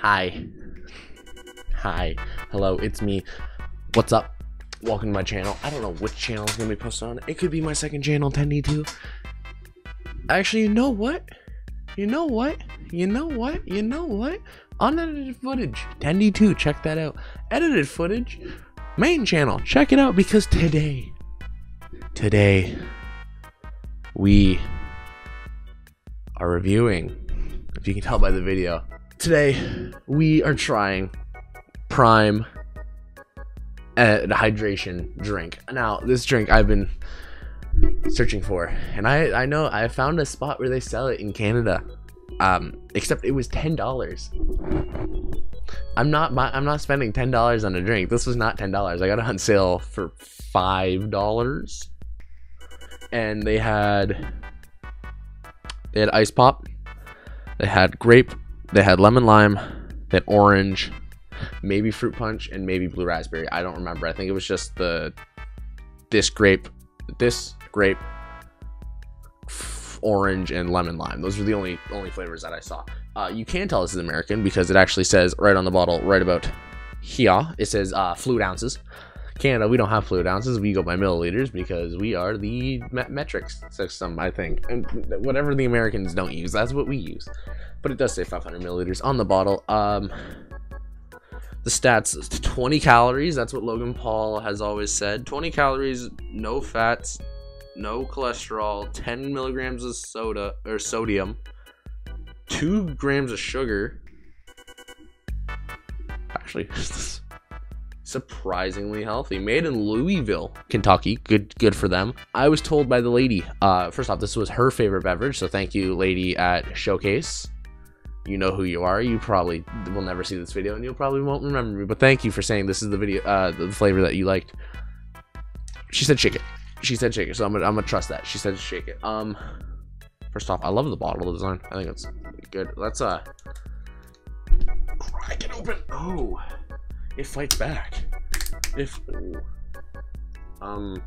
Hi. Hi. Hello, it's me. What's up? Welcome to my channel. I don't know which channel is going to be posted on. It could be my second channel, 10D2. Actually, you know what? You know what? You know what? You know what? Unedited footage, 10D2. Check that out. Edited footage, main channel. Check it out because today, today, we are reviewing, if you can tell by the video, today we are trying Prime a hydration drink. Now, this drink I've been searching for, and I I know I found a spot where they sell it in Canada. Um, except it was ten dollars. I'm not I'm not spending ten dollars on a drink. This was not ten dollars. I got it on sale for five dollars, and they had they had ice pop, they had grape, they had lemon lime, had orange, maybe fruit punch, and maybe blue raspberry. I don't remember. I think it was just the this grape, this grape, orange, and lemon lime. Those were the only only flavors that I saw. Uh, you can tell this is American because it actually says right on the bottle, right about here, it says uh, fluid ounces. Canada, we don't have fluid ounces. We go by milliliters because we are the me- metrics system, I think. And whatever the Americans don't use, that's what we use. But it does say 500 milliliters on the bottle. Um, the stats 20 calories. That's what Logan Paul has always said. 20 calories, no fats, no cholesterol, 10 milligrams of soda or sodium, 2 grams of sugar. Actually, surprisingly healthy. Made in Louisville, Kentucky. Good good for them. I was told by the lady, uh, first off, this was her favorite beverage, so thank you, lady at Showcase. You know who you are. You probably will never see this video and you'll probably won't remember me. But thank you for saying this is the video uh the flavor that you liked. She said shake it. She said shake it, so I'm gonna I'm gonna trust that. She said shake it. Um first off, I love the bottle design. I think it's good. Let's uh crack it open. Oh it fights back. If um,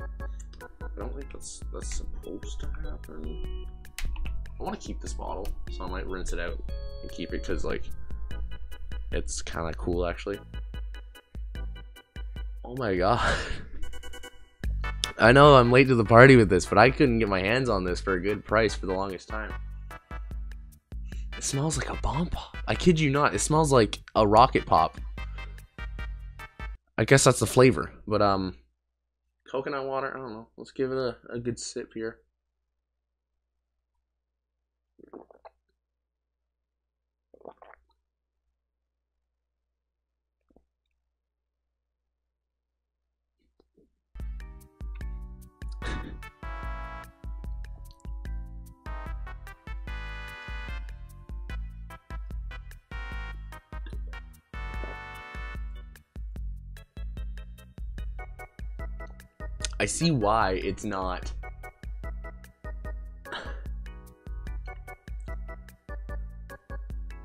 I don't think that's that's supposed to happen. I want to keep this bottle, so I might rinse it out and keep it because like it's kind of cool actually. Oh my god. I know I'm late to the party with this, but I couldn't get my hands on this for a good price for the longest time. It smells like a bomb pop. I kid you not. It smells like a rocket pop. I guess that's the flavor. But um coconut water, I don't know. Let's give it a, a good sip here. I see why it's not.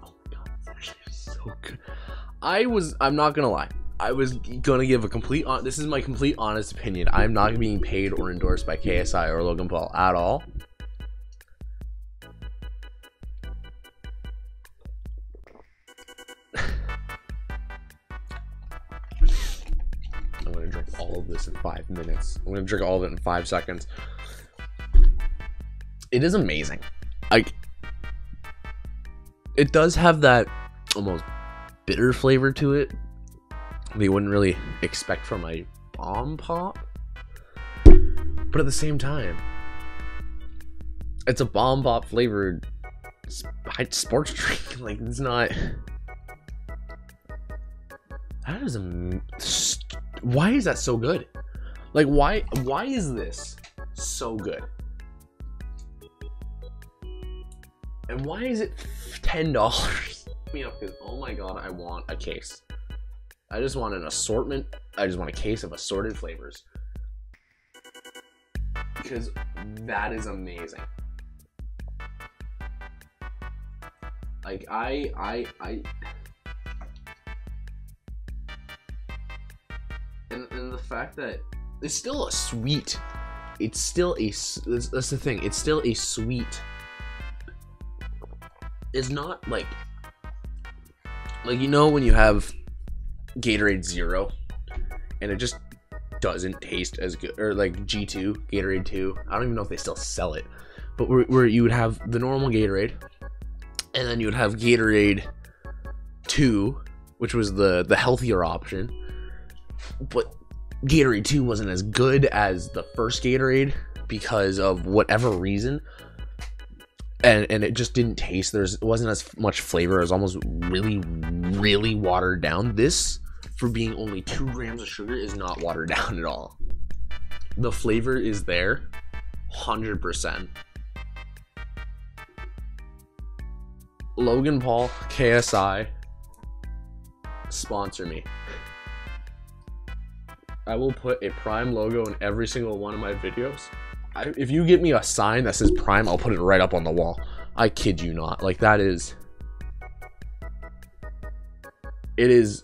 Oh so good. I was. I'm not gonna lie. I was gonna give a complete. On, this is my complete honest opinion. I'm not being paid or endorsed by KSI or Logan Paul at all. All of this in five minutes. I'm gonna drink all of it in five seconds. It is amazing. Like, it does have that almost bitter flavor to it. That you wouldn't really expect from a bomb pop. But at the same time, it's a bomb pop flavored sports drink. Like, it's not. That is a. Why is that so good? Like, why? Why is this so good? And why is it ten dollars? Me up because oh my god, I want a case. I just want an assortment. I just want a case of assorted flavors because that is amazing. Like I, I, I. fact that it's still a sweet it's still a. that's, the thing it's still a sweet it's not like like you know when you have Gatorade Zero, and it just doesn't taste as good, or like G2 Gatorade Two. I don't even know if they still sell it, but where, where you would have the normal Gatorade, and then you would have Gatorade Two, which was the the healthier option, but Gatorade 2 wasn't as good as the first Gatorade because of whatever reason. And and it just didn't taste. There's wasn't as much flavor. It was almost really, really watered down. This, for being only two grams of sugar, is not watered down at all. The flavor is there, hundred percent. Logan Paul, KSI, sponsor me. I will put a Prime logo in every single one of my videos. I, if you get me a sign that says Prime, I'll put it right up on the wall. I kid you not. Like that is it is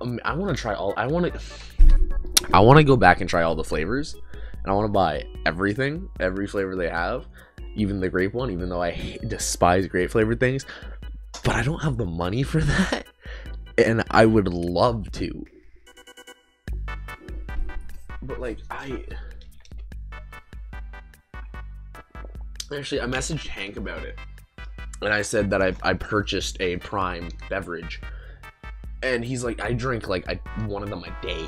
um, I want to try all I want to I want to go back and try all the flavors and I want to buy everything, every flavor they have, even the grape one even though I hate, despise grape flavored things, but I don't have the money for that and I would love to. But like I actually I messaged Hank about it. And I said that I I purchased a prime beverage. And he's like, I drink like I one of them a day.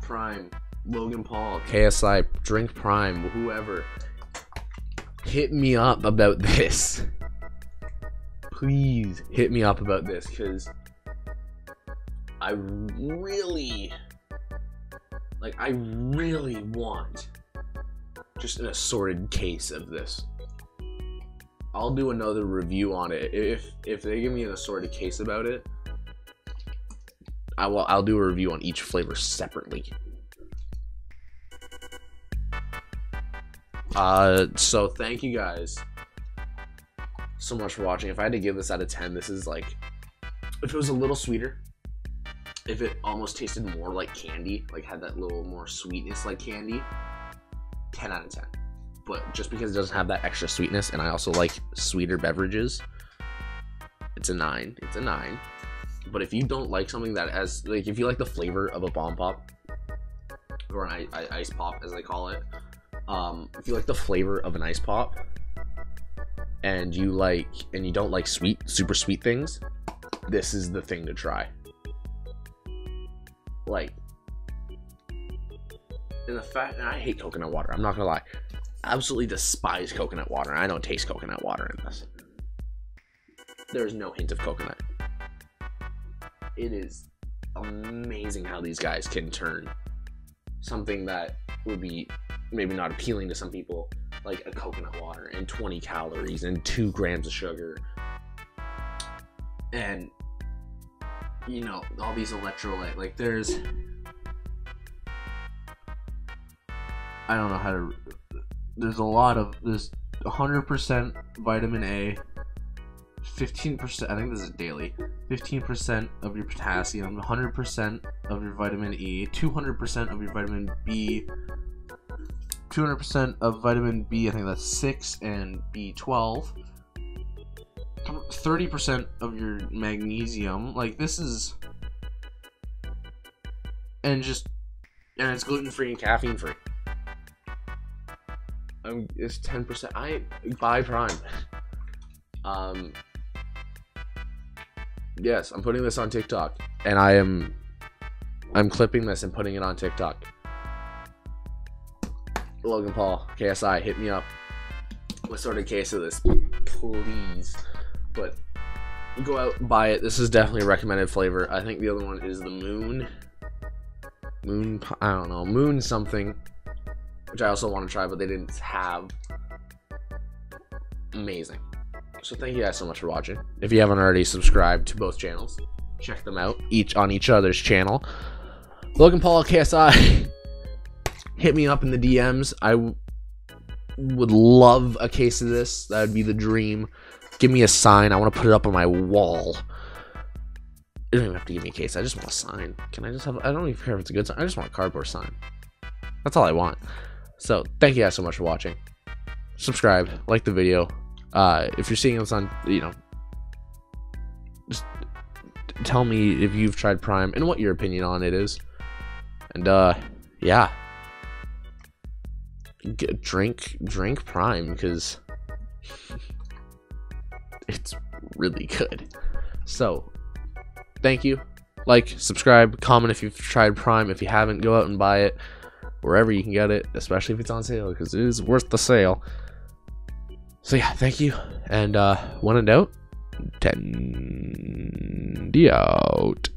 Prime, Logan Paul, KSI, drink prime, whoever. Hit me up about this please hit me up about this because I really, like, I really want just an assorted case of this. I'll do another review on it if if they give me an assorted case about it. I will. I'll do a review on each flavor separately. Uh, so thank you guys so much for watching. If I had to give this out of 10, this is like, if it was a little sweeter, if it almost tasted more like candy, like had that little more sweetness like candy, 10 out of 10. But just because it doesn't have that extra sweetness, and I also like sweeter beverages, it's a 9. It's a 9. But if you don't like something that has, like, if you like the flavor of a bomb pop, or an ice pop as they call it, um, if you like the flavor of an ice pop, and you like and you don't like sweet super sweet things this is the thing to try. Like and the fact and i hate coconut water i'm not gonna lie. Absolutely despise coconut water i don't taste coconut water in this. There's no hint of coconut. It is amazing how these guys can turn something that would be maybe not appealing to some people like a coconut water and 20 calories and 2 grams of sugar. And you know all these electrolyte like there's I don't know how to there's a lot of there's 100% vitamin A 15% I think this is daily 15% of your potassium 100% of your vitamin E 200% of your vitamin B 200% of vitamin B, I think that's 6 and B12. 30% of your magnesium. Like, this is. And just. And it's gluten free and caffeine free. Um, it's 10%. I buy Prime. Um. Yes, I'm putting this on TikTok. And I am. I'm clipping this and putting it on TikTok. Logan Paul, KSI, hit me up. What sort of case of this, please? But go out and buy it. This is definitely a recommended flavor. I think the other one is the Moon. Moon, I don't know, Moon something, which I also want to try, but they didn't have. Amazing. So thank you guys so much for watching. If you haven't already subscribed to both channels, check them out each on each other's channel. Logan Paul, KSI. hit me up in the DMs. I w- would love a case of this. That would be the dream. Give me a sign. I want to put it up on my wall. You don't even have to give me a case. I just want a sign. Can I just have? I don't even care if it's a good sign. I just want a cardboard sign. That's all I want. So thank you guys so much for watching. subscribe, like the video. Uh, if you're seeing this on, you know, just tell me if you've tried Prime and what your opinion on it is. And uh, yeah, drink drink Prime because it's really good. So, thank you. Like, subscribe, comment if you've tried Prime. If you haven't, go out and buy it wherever you can get it, especially if it's on sale because it is worth the sale. So yeah, thank you. And uh, when in doubt, Tendie out.